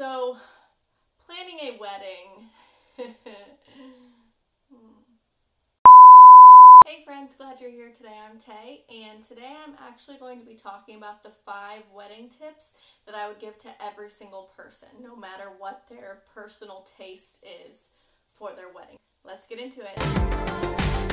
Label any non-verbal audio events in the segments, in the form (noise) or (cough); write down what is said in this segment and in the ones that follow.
So, planning a wedding. (laughs) Hmm. Hey friends, glad you're here today. I'm Tay, and today I'm actually going to be talking about the five wedding tips that I would give to every single person, no matter what their personal taste is for their wedding. Let's get into it.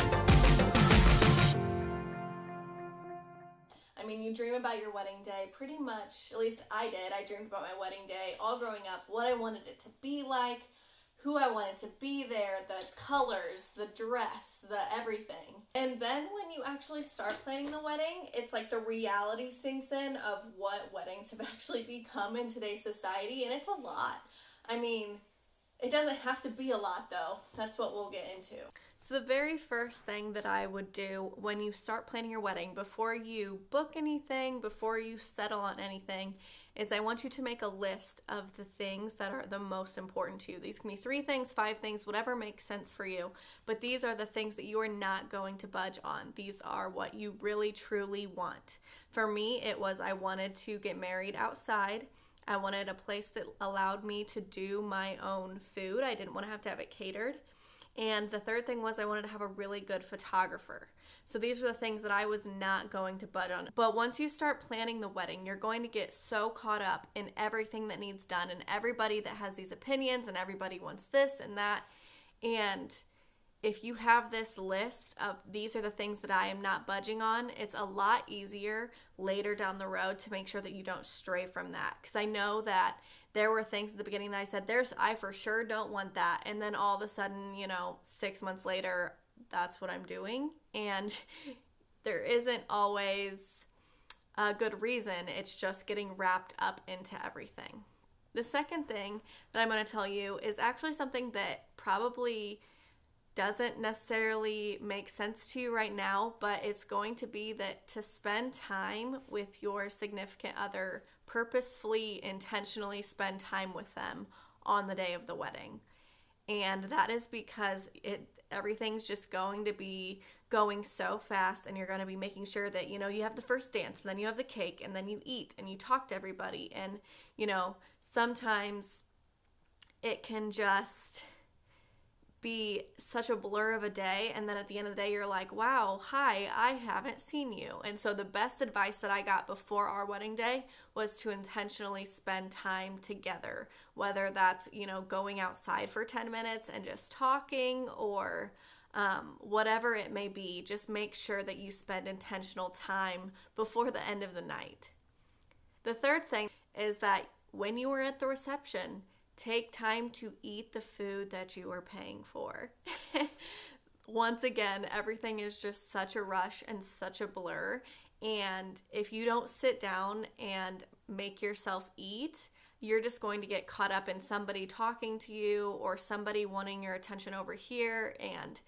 I mean, you dream about your wedding day pretty much, at least I did. I dreamed about my wedding day all growing up, what I wanted it to be like, who I wanted to be there, the colors, the dress, the everything. And then when you actually start planning the wedding, it's like the reality sinks in of what weddings (laughs) have actually become in today's society, and it's a lot. I mean, it doesn't have to be a lot though. That's what we'll get into. So, the very first thing that I would do when you start planning your wedding, before you book anything, before you settle on anything, is I want you to make a list of the things that are the most important to you. These can be three things, five things, whatever makes sense for you. But these are the things that you are not going to budge on. These are what you really truly want. For me, it was I wanted to get married outside. I wanted a place that allowed me to do my own food. I didn't want to have to have it catered. And the third thing was I wanted to have a really good photographer. So these were the things that I was not going to budge on. But once you start planning the wedding, you're going to get so caught up in everything that needs done and everybody that has these opinions and everybody wants this and that. And if you have this list of these are the things that I am not budging on, it's a lot easier later down the road to make sure that you don't stray from that. Because I know that there were things at the beginning that I said, there's, I for sure don't want that. And then all of a sudden, you know, six months later, that's what I'm doing. And (laughs) there isn't always a good reason, it's just getting wrapped up into everything. The second thing that I'm going to tell you is actually something that probably doesn't necessarily make sense to you right now, but it's going to be that to spend time with your significant other, purposefully, intentionally spend time with them on the day of the wedding. And that is because it everything's just going to be going so fast and you're going to be making sure that you know you have the first dance and then you have the cake and then you eat and you talk to everybody and you know sometimes it can just be such a blur of a day and then at the end of the day you're like wow hi i haven't seen you. And so the best advice that i got before our wedding day was to intentionally spend time together whether that's you know going outside for 10 minutes and just talking or um, whatever it may be just make sure that you spend intentional time before the end of the night. The third thing is that when you were at the reception Take time to eat the food that you are paying for. (laughs) Once again, everything is just such a rush and such a blur. And if you don't sit down and make yourself eat, you're just going to get caught up in somebody talking to you or somebody wanting your attention over here. And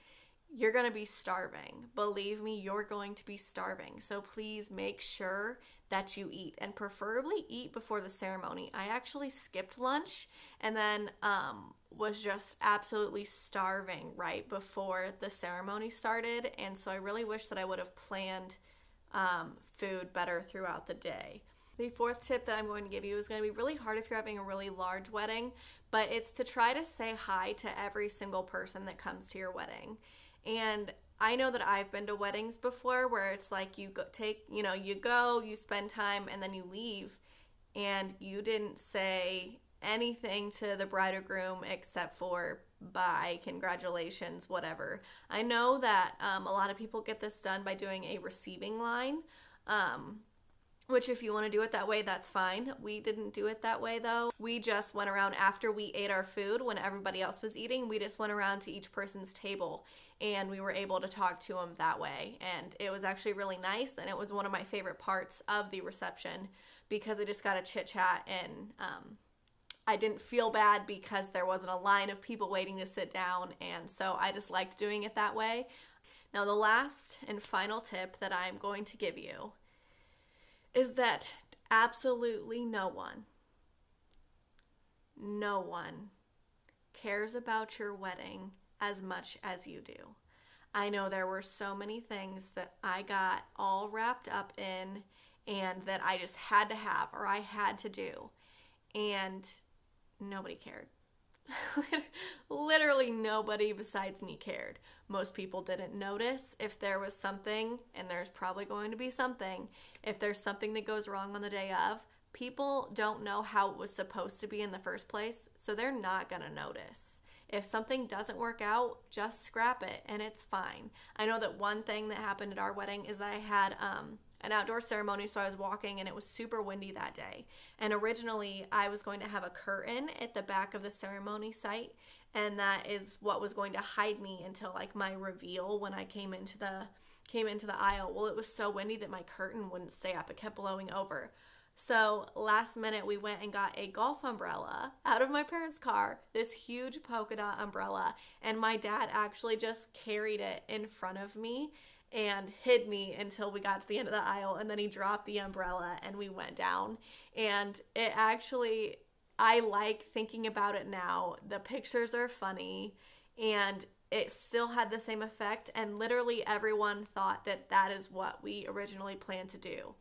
you're going to be starving. Believe me, you're going to be starving. So please make sure that you eat and preferably eat before the ceremony. I actually skipped lunch and then um, was just absolutely starving right before the ceremony started. And so I really wish that I would have planned um, food better throughout the day. The fourth tip that I'm going to give you is going to be really hard if you're having a really large wedding, but it's to try to say hi to every single person that comes to your wedding. And I know that I've been to weddings before where it's like you go take, you know, you go, you spend time and then you leave and you didn't say anything to the bride or groom except for bye, congratulations, whatever. I know that um, a lot of people get this done by doing a receiving line. Um, which, if you want to do it that way, that's fine. We didn't do it that way though. We just went around after we ate our food when everybody else was eating. We just went around to each person's table and we were able to talk to them that way. And it was actually really nice. And it was one of my favorite parts of the reception because I just got a chit chat and um, I didn't feel bad because there wasn't a line of people waiting to sit down. And so I just liked doing it that way. Now, the last and final tip that I'm going to give you is that absolutely no one, no one cares about your wedding as much as you do. I know there were so many things that I got all wrapped up in and that I just had to have or I had to do. And nobody cared. (laughs) Literally nobody besides me cared. Most people didn't notice if there was something, and there's probably going to be something. If there's something that goes wrong on the day of, people don't know how it was supposed to be in the first place, so they're not going to notice. If something doesn't work out, just scrap it and it's fine. I know that one thing that happened at our wedding is that I had um, an outdoor ceremony, so I was walking and it was super windy that day. And originally, I was going to have a curtain at the back of the ceremony site, and that is what was going to hide me until like my reveal when I came into the came into the aisle. Well, it was so windy that my curtain wouldn't stay up. It kept blowing over. So last minute, we went and got a golf umbrella out of my parents' car, this huge polka dot umbrella, and my dad actually just carried it in front of me and hid me until we got to the end of the aisle and then he dropped the umbrella and we went down and it actually I like thinking about it now. The pictures are funny and it still had the same effect and literally everyone thought that that is what we originally planned to do.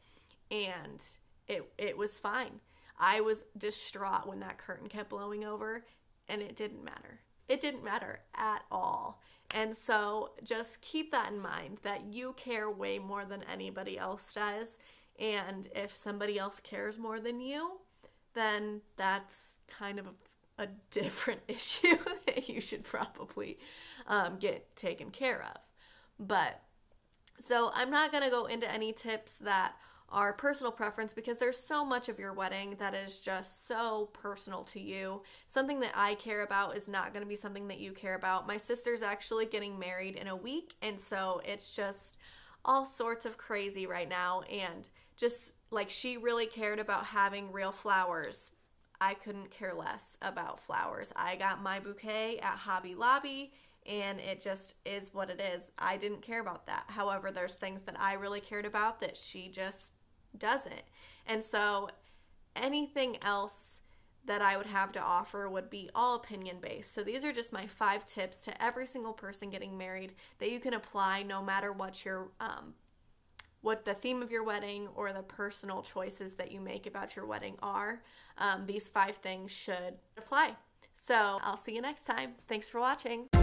And it it was fine. I was distraught when that curtain kept blowing over and it didn't matter. It didn't matter at all. And so just keep that in mind that you care way more than anybody else does. And if somebody else cares more than you, then that's kind of a, a different (laughs) issue (laughs) that you should probably um, get taken care of. But so I'm not going to go into any tips that our personal preference because there's so much of your wedding that is just so personal to you. Something that I care about is not going to be something that you care about. My sister's actually getting married in a week, and so it's just all sorts of crazy right now. And just like she really cared about having real flowers. I couldn't care less about flowers. I got my bouquet at Hobby Lobby and it just is what it is. I didn't care about that. However, there's things that I really cared about that she just doesn't. And so anything else that I would have to offer would be all opinion based. So these are just my five tips to every single person getting married that you can apply no matter what your um, what the theme of your wedding or the personal choices that you make about your wedding are. Um, these five things should apply. So I'll see you next time. Thanks for watching.